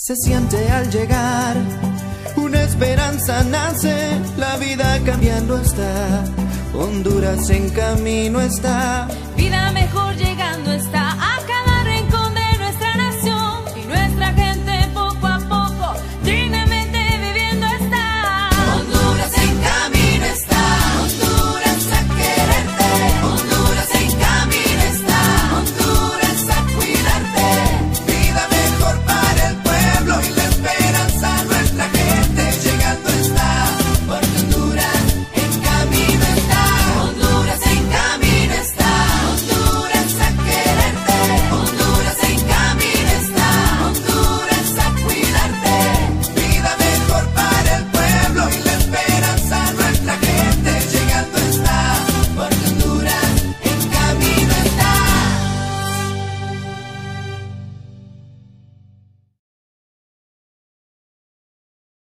Se siente al llegar, una esperanza nace, la vida cambiando está, Honduras en camino está, vida.